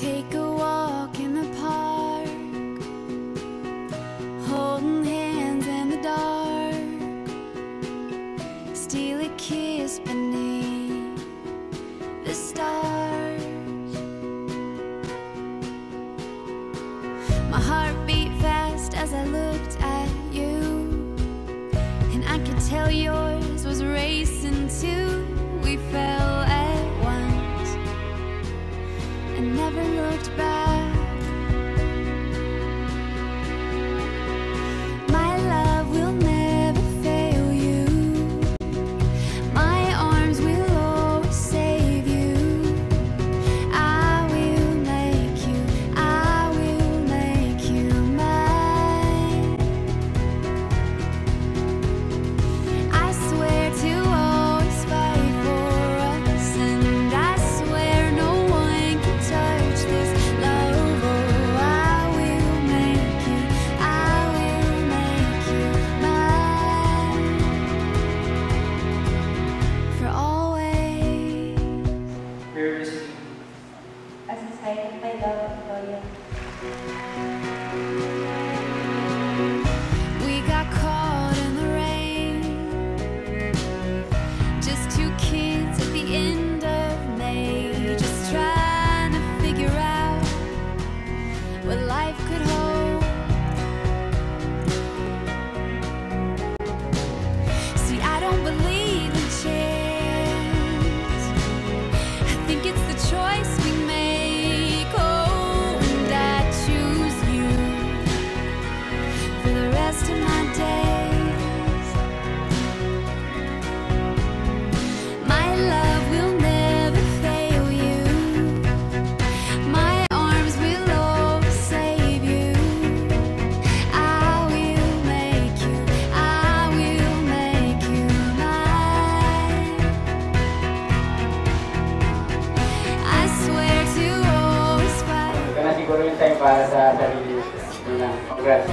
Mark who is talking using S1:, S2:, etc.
S1: take
S2: I love you.
S3: siguro yung time para sa sarili. Yun lang. Congrats.